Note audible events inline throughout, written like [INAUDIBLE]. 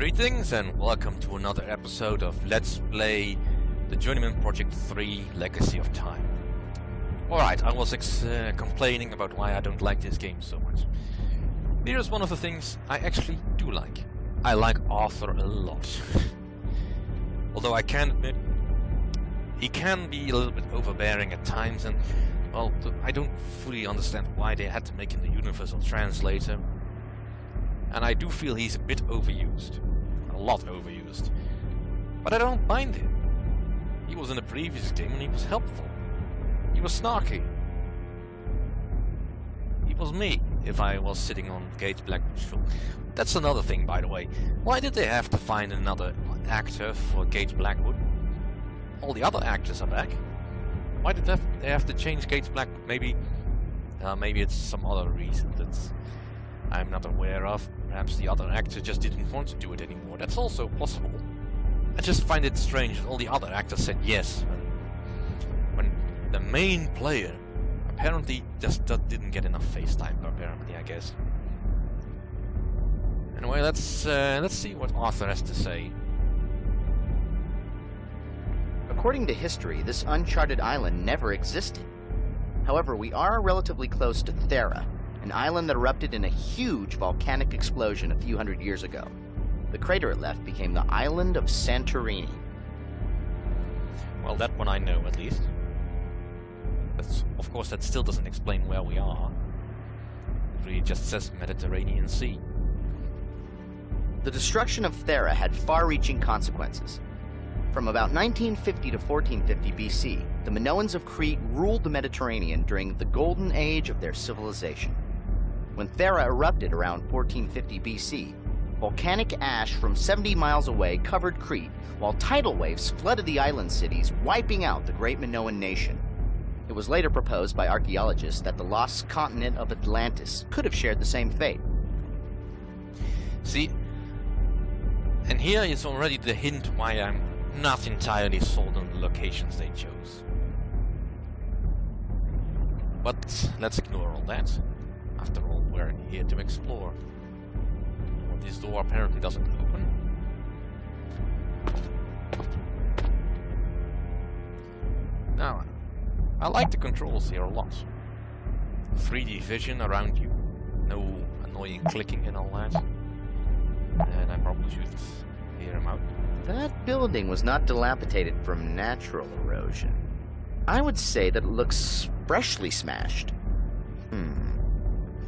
Greetings and welcome to another episode of Let's Play the Journeyman Project 3 Legacy of Time. Alright, I was uh, complaining about why I don't like this game so much. Here's one of the things I actually do like. I like Arthur a lot. [LAUGHS] Although I can admit, he can be a little bit overbearing at times and, well, I don't fully understand why they had to make him the universal translator. And I do feel he's a bit overused. Lot overused. But I don't mind him. He was in the previous game and he was helpful. He was snarky. He was me if I was sitting on Gage's shoulder. That's another thing, by the way. Why did they have to find another actor for Gage Blackwood? All the other actors are back. Why did they have to change Gage Blackwood? Maybe, uh, maybe it's some other reason that's I'm not aware of. Perhaps the other actor just didn't want to do it anymore. That's also possible. I just find it strange that all the other actors said yes when, when the main player apparently just didn't get enough face time. Apparently, I guess. Anyway, let's uh, let's see what Arthur has to say. According to history, this uncharted island never existed. However, we are relatively close to Thera, an island that erupted in a huge volcanic explosion a few hundred years ago. The crater it left became the island of Santorini. Well, that one I know, at least. Of course, that still doesn't explain where we are. It really just says Mediterranean Sea. The destruction of Thera had far-reaching consequences. From about 1950 to 1450 BC, the Minoans of Crete ruled the Mediterranean during the golden age of their civilization. When Thera erupted around 1450 BC, volcanic ash from 70 miles away covered Crete, while tidal waves flooded the island cities, wiping out the great Minoan nation. It was later proposed by archaeologists that the lost continent of Atlantis could have shared the same fate. See, and here is already the hint why I'm not entirely sold on the locations they chose. But let's ignore all that. After all, we're here to explore. Well, this door apparently doesn't open. Now, I like the controls here a lot. 3D vision around you, no annoying clicking and all that. And I probably should hear him out. That building was not dilapidated from natural erosion. I would say that it looks freshly smashed. Hmm.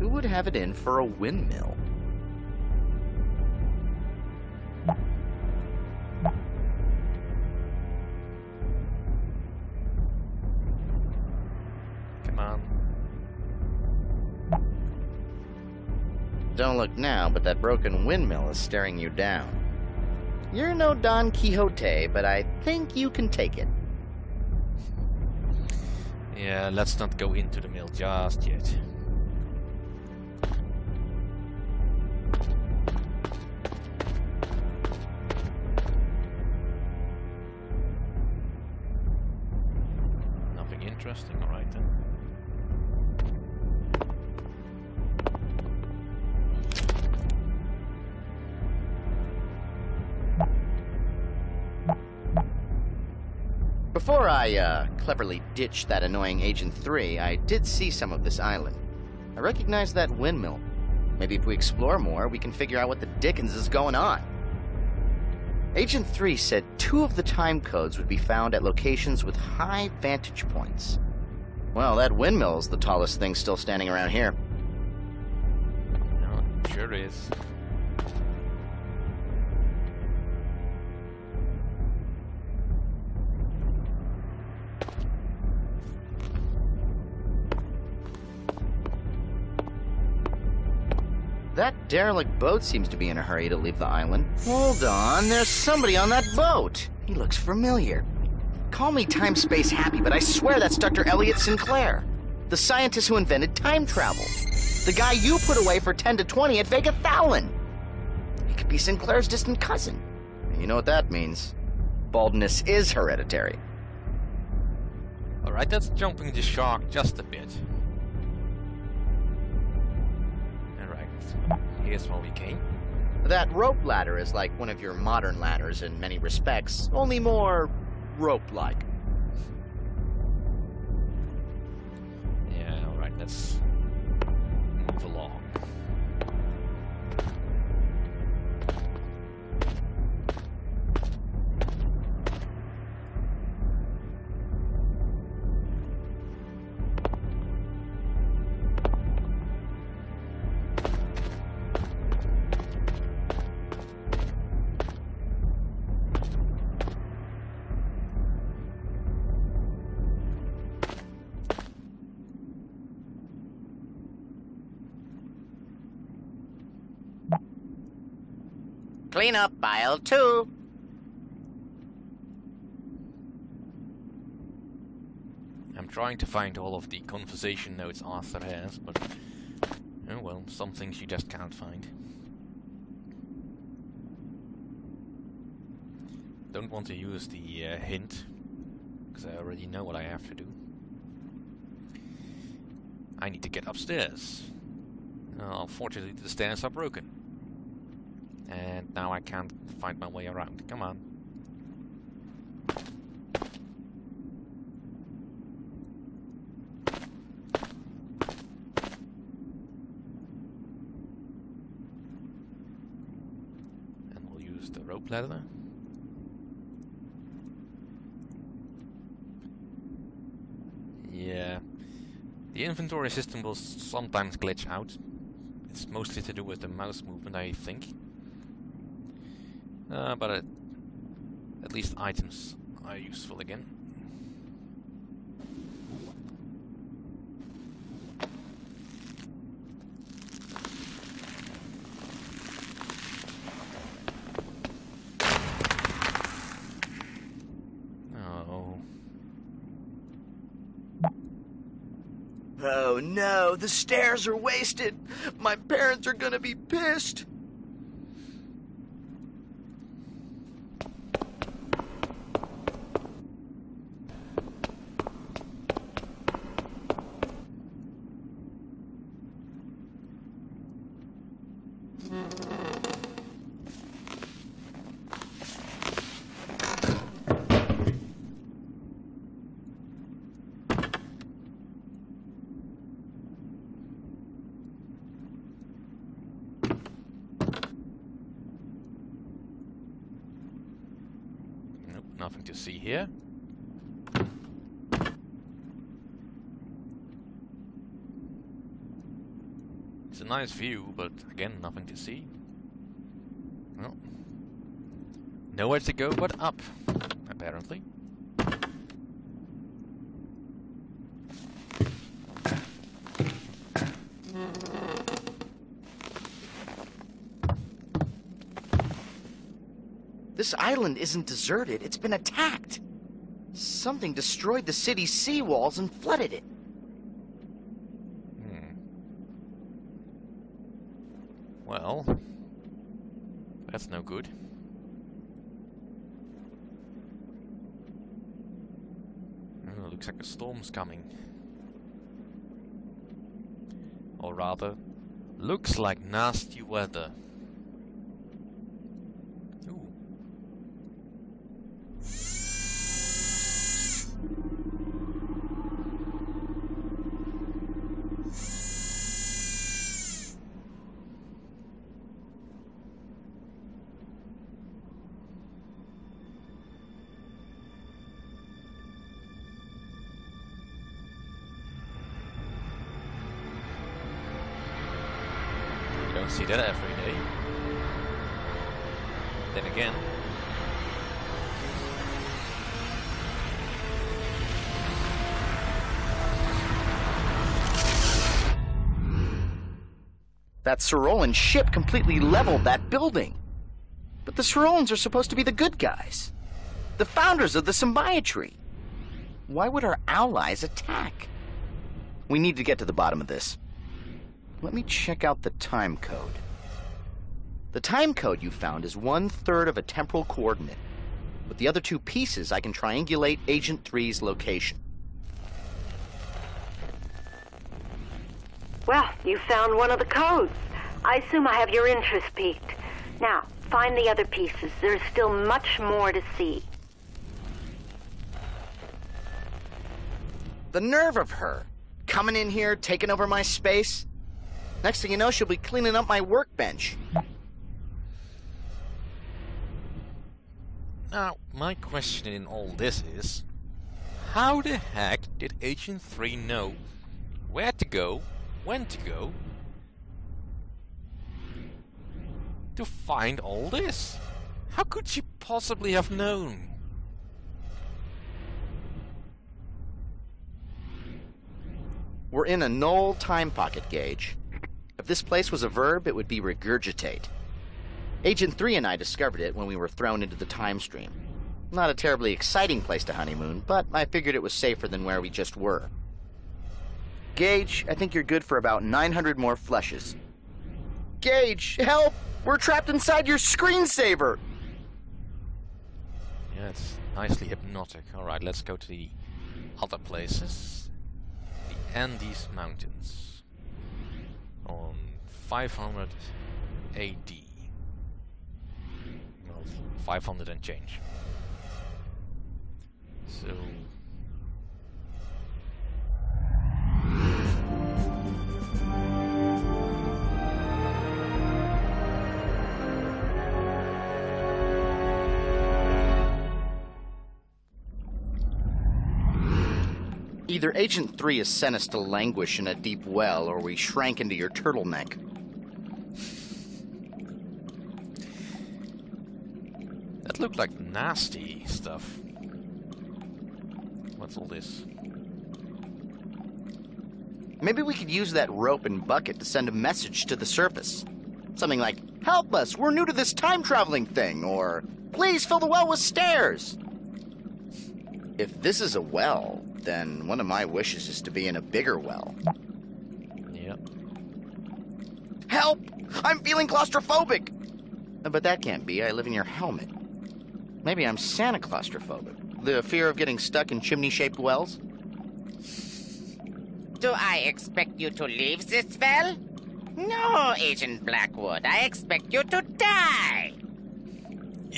Who would have it in for a windmill? Come on. Don't look now, but that broken windmill is staring you down. You're no Don Quixote, but I think you can take it. Yeah, let's not go into the mill just yet. Before I, uh, cleverly ditched that annoying Agent 3, I did see some of this island. I recognize that windmill. Maybe if we explore more, we can figure out what the dickens is going on. Agent 3 said two of the time codes would be found at locations with high vantage points. Well, that windmill is the tallest thing still standing around here. No, sure is. That derelict boat seems to be in a hurry to leave the island. Hold on, there's somebody on that boat. He looks familiar. Call me time space happy, but I swear that's Dr. Elliot Sinclair, the scientist who invented time travel. The guy you put away for 10 to 20 at Vega Thowlin. He could be Sinclair's distant cousin. You know what that means. Baldness is hereditary. Alright, that's jumping the shark just a bit. Here's where we came. That rope ladder is like one of your modern ladders in many respects, only more rope-like. Yeah, alright, let's Clean up aisle two. I'm trying to find all of the conversation notes Arthur has, but oh well, some things you just can't find. Don't want to use the uh, hint, because I already know what I have to do. I need to get upstairs. Uh, unfortunately, the stairs are broken. And now I can't find my way around. Come on. And we'll use the rope ladder. Yeah. The inventory system will sometimes glitch out. It's mostly to do with the mouse movement, I think. Uh, but uh, at least items are useful again. Oh. Oh no, the stairs are wasted. My parents are gonna be pissed. Nope, nothing to see here. It's a nice view, but again, nothing to see. Well, nowhere to go but up, apparently. This island isn't deserted, it's been attacked. Something destroyed the city's seawalls and flooded it. Hmm. Well, that's no good. Oh, looks like a storm's coming. Or rather, looks like nasty weather. Don't that every day. Then again, That Cyrolan ship completely leveled that building. But the Cyrolans are supposed to be the good guys. The founders of the Symbiotry. Why would our allies attack? We need to get to the bottom of this. Let me check out the time code. The time code you found is one third of a temporal coordinate. With the other two pieces, I can triangulate Agent 3's location. Well, you found one of the codes. I assume I have your interest piqued. Now, find the other pieces. There's still much more to see. The nerve of her. Coming in here, taking over my space. Next thing you know, she'll be cleaning up my workbench. Now, my question in all this is, how the heck did Agent 3 know where to go, when to go, to find all this? How could she possibly have known? We're in a null time pocket Gage. If this place was a verb, it would be regurgitate. Agent 3 and I discovered it when we were thrown into the time stream. Not a terribly exciting place to honeymoon, but I figured it was safer than where we just were. Gage, I think you're good for about 900 more flushes. Gage, help! We're trapped inside your screensaver! Yeah, it's nicely hypnotic. Alright, let's go to the other places. The Andes Mountains. On 500 AD. Well, 500 and change. So... Either Agent 3 has sent us to languish in a deep well, or we shrank into your turtleneck. That looked like nasty stuff. What's all this? Maybe we could use that rope and bucket to send a message to the surface. Something like, Help us, we're new to this time traveling thing, or Please fill the well with stairs. If this is a well, then one of my wishes is to be in a bigger well. Yep. Help! I'm feeling claustrophobic! But that can't be, I live in your helmet. Maybe I'm Santa claustrophobic. The fear of getting stuck in chimney shaped wells? Do I expect you to leave this well? No, Agent Blackwood. I expect you to die. [LAUGHS]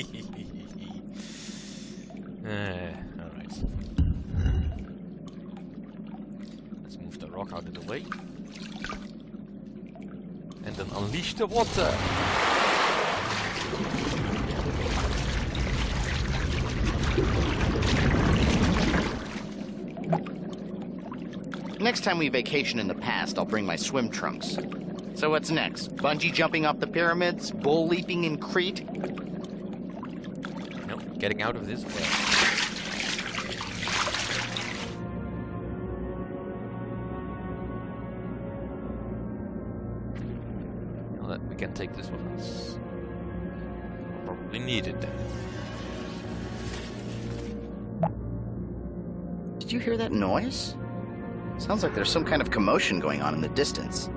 uh, Alright. Let's move the rock out of the way. And then unleash the water! Next time we vacation in the past, I'll bring my swim trunks. So what's next? Bungee jumping off the pyramids? Bull leaping in Crete? Nope, getting out of this well. That we can take this with us. Probably needed. Did you hear that noise? Sounds like there's some kind of commotion going on in the distance.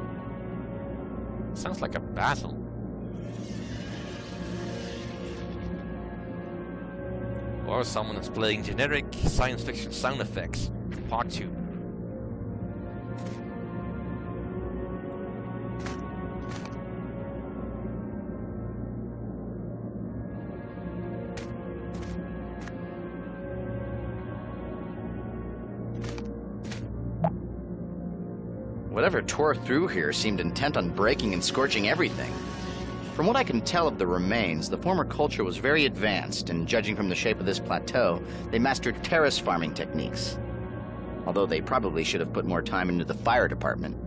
Sounds like a battle. Or someone is playing generic science fiction sound effects. Part 2. Whatever tore through here seemed intent on breaking and scorching everything. From what I can tell of the remains, the former culture was very advanced, and judging from the shape of this plateau, they mastered terrace farming techniques. Although they probably should have put more time into the fire department.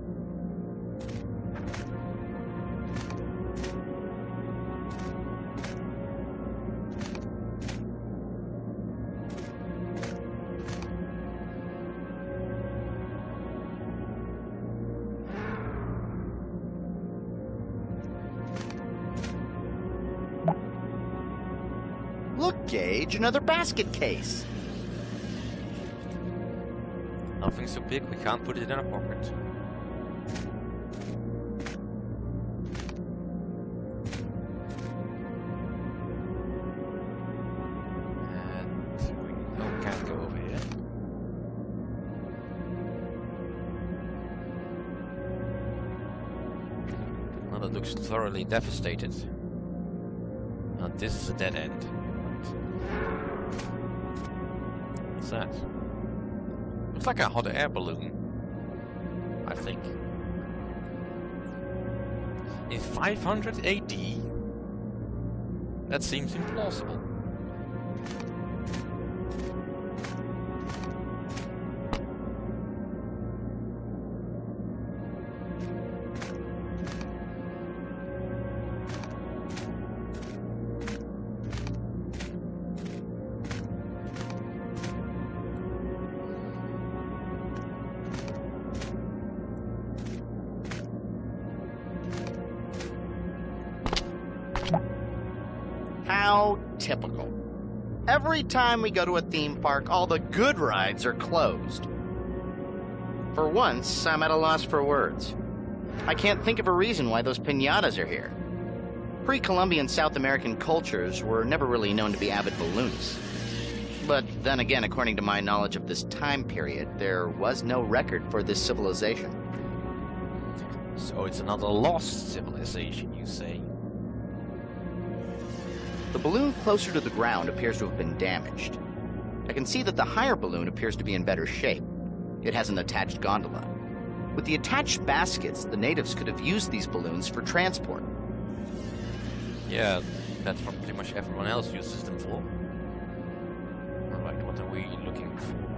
Gage, another basket case. Nothing so big we can't put it in our pocket. And thoroughly devastated. Now this is a dead end. What's that? Looks like a hot air balloon. I think. In 500 AD? That seems implausible. How typical. Every time we go to a theme park, all the good rides are closed. For once, I'm at a loss for words. I can't think of a reason why those pinatas are here. Pre Columbian South American cultures were never really known to be avid balloonists. But then again, according to my knowledge of this time period, there was no record for this civilization. So it's another lost civilization, you say? The balloon closer to the ground appears to have been damaged. I can see that the higher balloon appears to be in better shape. It has an attached gondola. With the attached baskets, the natives could have used these balloons for transport. Yeah, that's what pretty much everyone else uses them for. Alright, what are we looking for?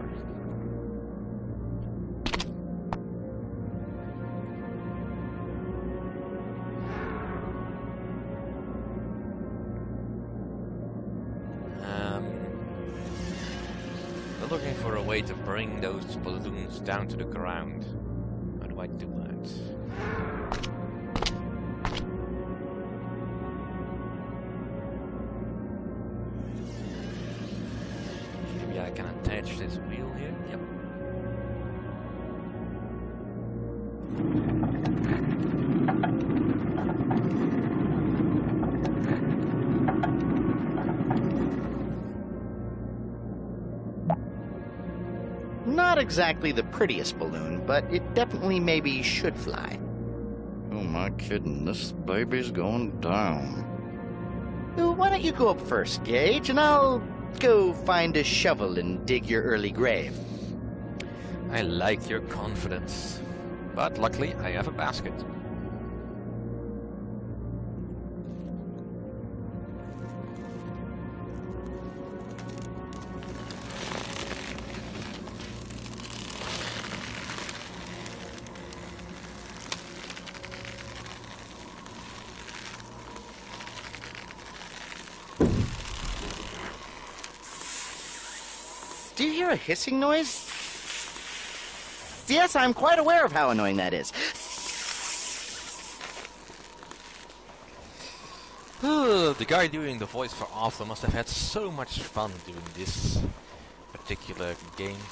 Bring those balloons down to the ground. How do I do that? Maybe I can attach this wheel here. Yep. Exactly the prettiest balloon, but it definitely maybe should fly. Oh my kidding, this baby's going down. Why don't you go up first, Gage, and I'll go find a shovel and dig your early grave. I like your confidence. But luckily, I have a basket. Hissing noise? Yes, I'm quite aware of how annoying that is. the guy doing the voice for Arthur must have had so much fun doing this particular game.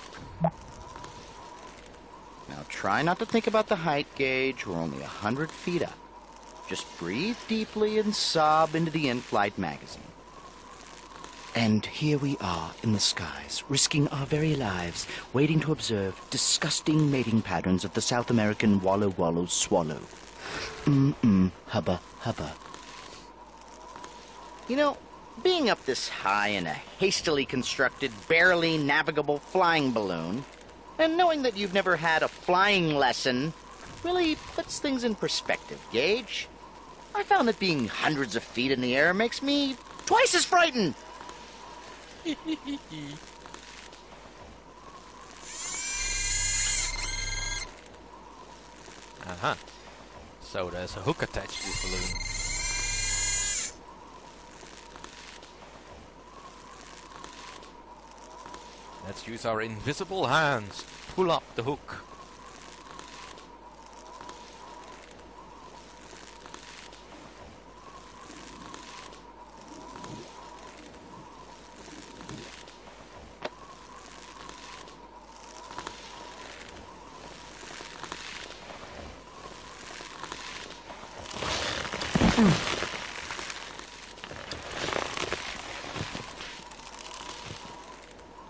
Now try not to think about the height gauge. We're only a hundred feet up. Just breathe deeply and sob into the in-flight magazine. And here we are in the skies, risking our very lives, waiting to observe disgusting mating patterns of the South American wallow wallow swallow. Mm-mm, hubba hubba. You know, being up this high in a hastily constructed, barely navigable flying balloon, and knowing that you've never had a flying lesson, really puts things in perspective, Gage. I found that being hundreds of feet in the air makes me twice as frightened. [LAUGHS] Uh-huh. So there's a hook attached to this balloon. Let's use our invisible hands. Pull up the hook.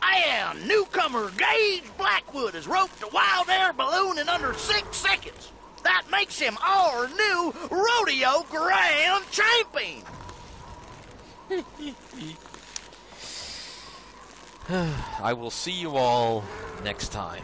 I am newcomer Gage Blackwood has roped a wild air balloon in under six seconds. That makes him our new rodeo grand champion. [SIGHS] I will see you all next time.